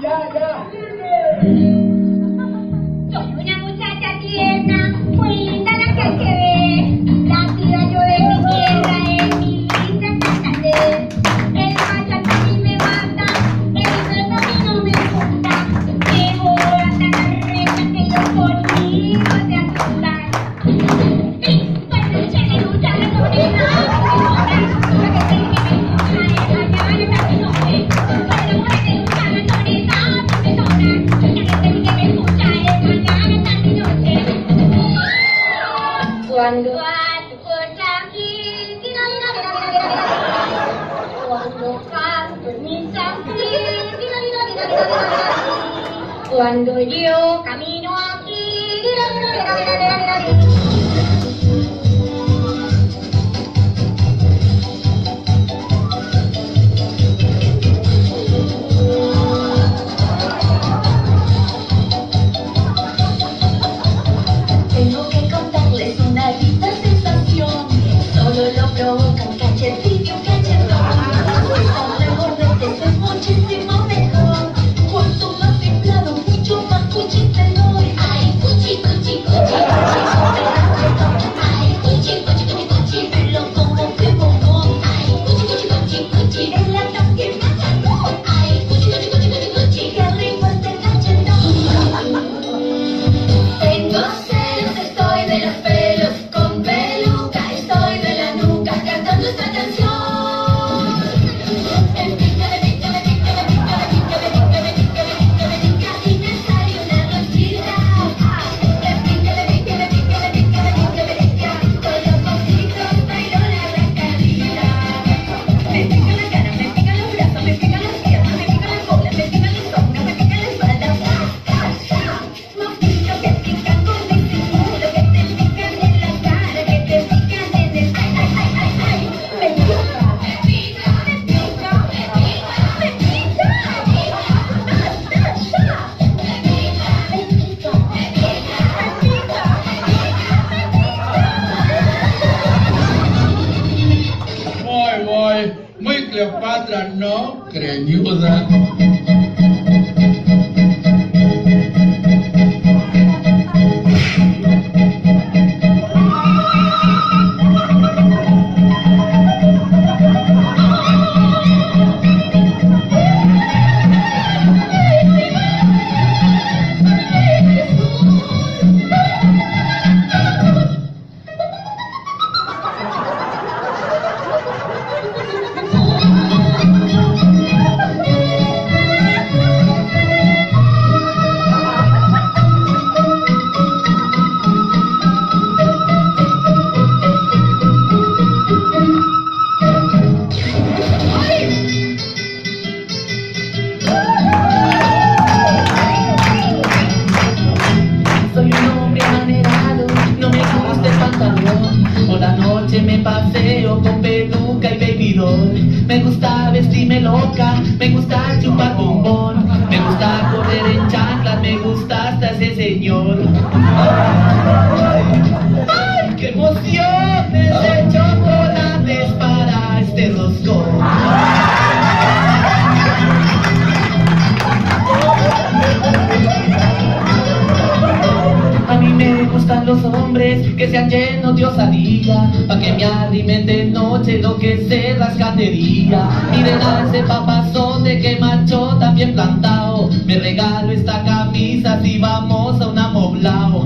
Yeah, yeah. Bandung. Buat kita kita kita kita kita. Kita kita kita kita kita. Kami Cleopatra no, creñuda. la noche me paseo con peluca y bebidor Me gusta vestirme loca, me gusta chupar bombón hombres que sean llenos de osadía Pa' que me alimente noche lo que se las catería Miren a ese papazote que macho también plantado Me regalo esta camisa si vamos a un amoblao.